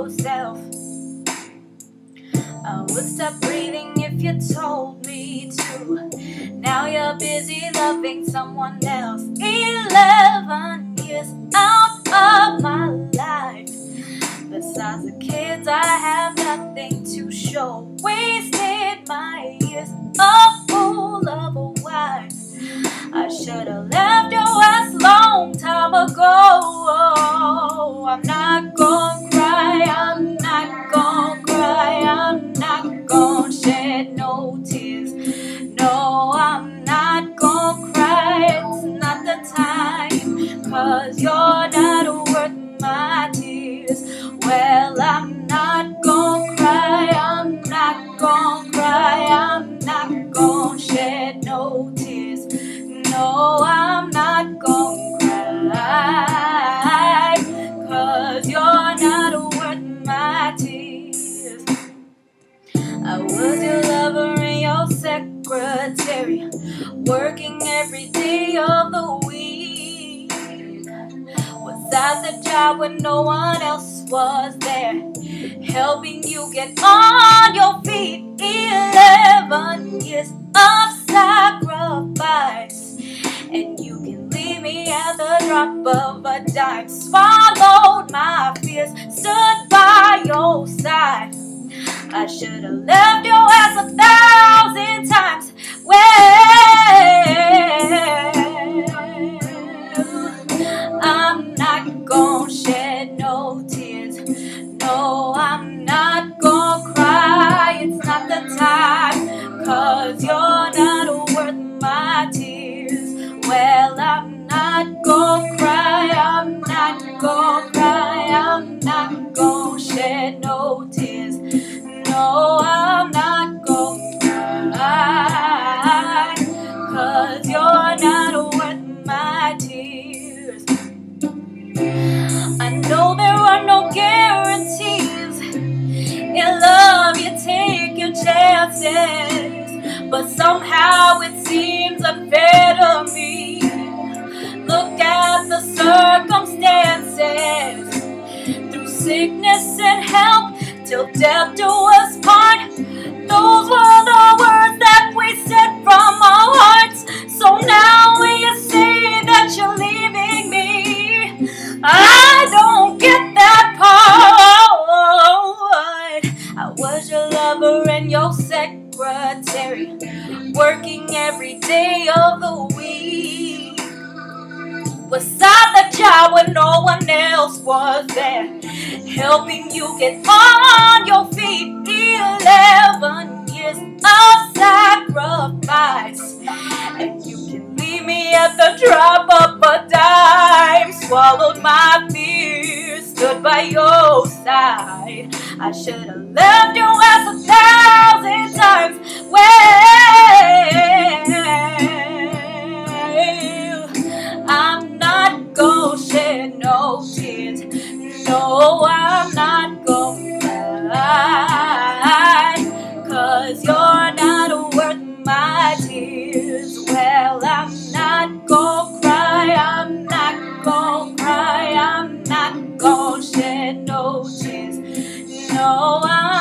loving yourself. I would stop breathing if you told me to. Now you're busy loving someone else. Eleven years out of my life. Besides the kids, I have nothing to show. Wasted my years, a fool of a wife. I should have left your ass long time ago. I'm not gonna Cause you're not worth my tears. Well, I'm not gonna cry, I'm not gonna cry, I'm not gonna shed no tears. No, I'm not gonna cry, cause you're not worth my tears. I was your lover and your secretary, working every day of the week. At the job when no one else was there, helping you get on your feet. Eleven years of sacrifice, and you can leave me at the drop of a dime. Swallowed my fears, stood by your side. I should have left your ass a thousand times. Sickness and health, till death do us part. Those were the words that we said from our hearts. So now you say that you're leaving me. I don't get that part. I was your lover and your secretary, working every day of the week. Was at the when no one else was there, helping you get on your feet. Eleven years of sacrifice, and you can leave me at the drop of a dime. Swallowed my fears, stood by your side. I should have left your no. I'm not gonna cry. Cause you're not worth my tears. Well, I'm not gonna cry. I'm not gonna cry. I'm not gonna shed no tears. No, I'm